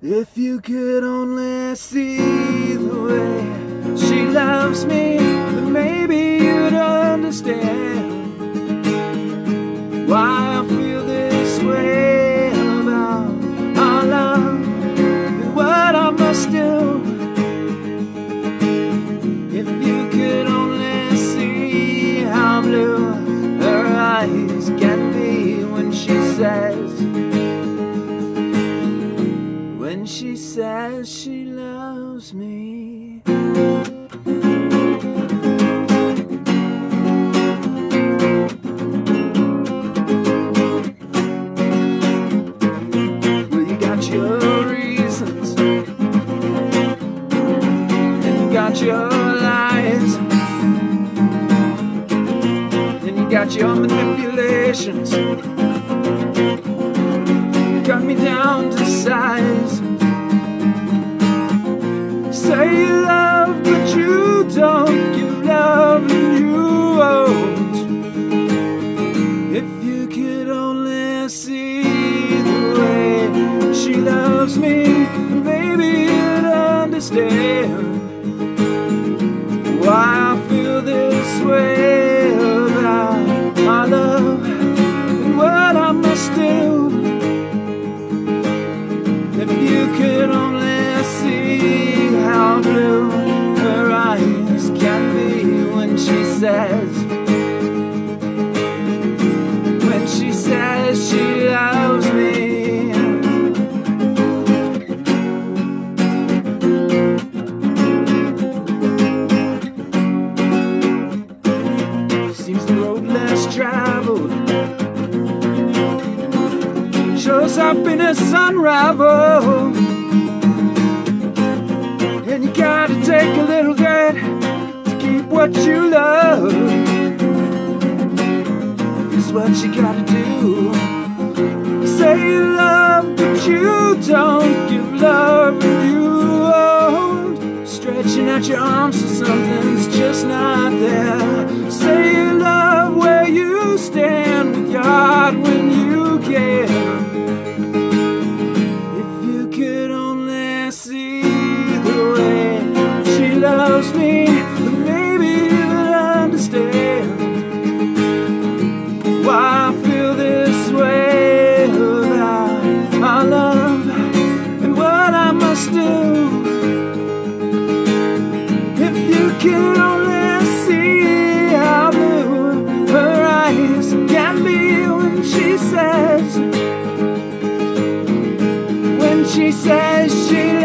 If you could only see the way she loves me, then maybe when she says she loves me. Well, you got your reasons, and you got your lies, and you got your manipulations cut me down to size. Say you love, but you don't give love and you won't. If you could only see the way she loves me, maybe you'd understand shows happiness unravel. And you gotta take a little dirt to keep what you love. Is what you gotta do. You say you love, but you don't give love, you won't. Stretching out your arms for something's just not there. Say you love could only see how blue her eyes. Can be when she says when she says she